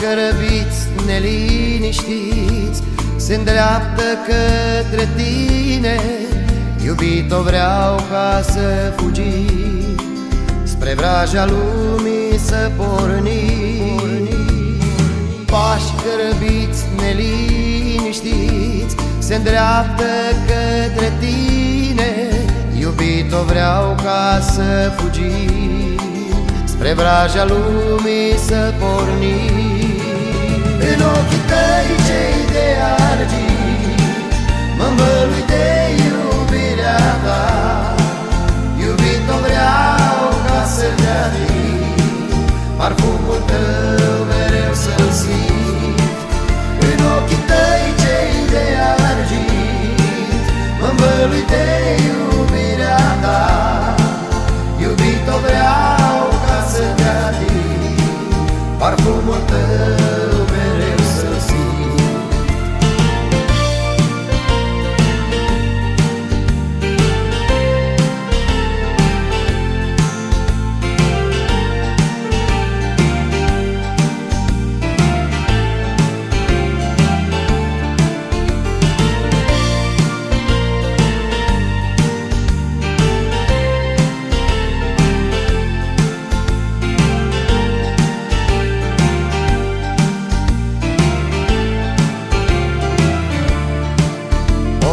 grăbiți, neliniștiți se îndreaptă către tine. Iubito vreau ca să fugi Spre vraja lumii să porni. Pași grăbiți, neliniștiți Se îndreaptă către tine. Iubito vreau ca să fugi Spre vraja lumii să porni În ochii tăi cei de argint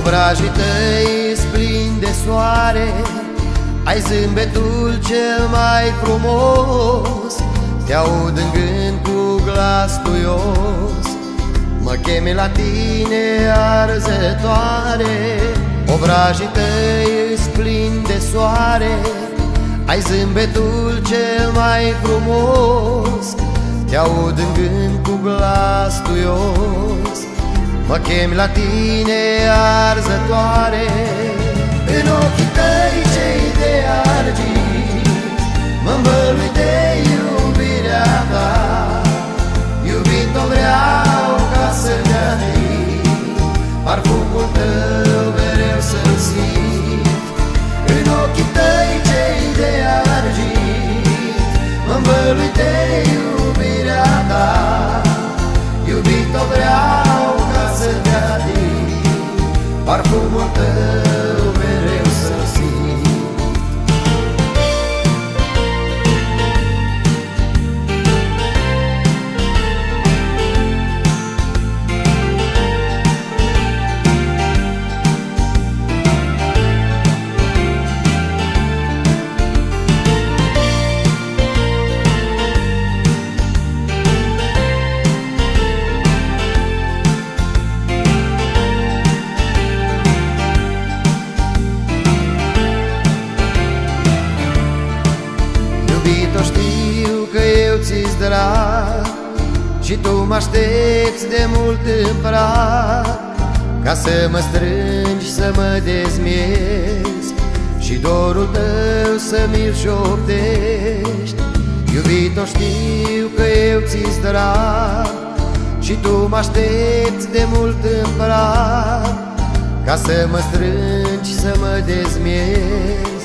Obrajii tăi splin de soare. Ai zâmbetul cel mai frumos. Te aud în gând cu glas tuios. Mă chemi la tine arzătoare. Obrajii tăi splin de soare. Ai zâmbetul cel mai frumos. Te aud în gând cu glas tuios Mă chem la tine arzătoare. În ochii tăi cei de argint ți drag Și tu mă aștepți de mult în prag. Ca să mă strângi, să mă dezmiezi Și dorul tău să mi-l șoptești. Iubito știu că eu ți-ți drag Și tu mă aștepți de mult în prag. Ca să mă strângi, să mă dezmiezi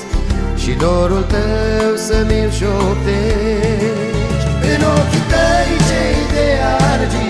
Și dorul tău să mi-l șoptești. În ochii tăi cei de argint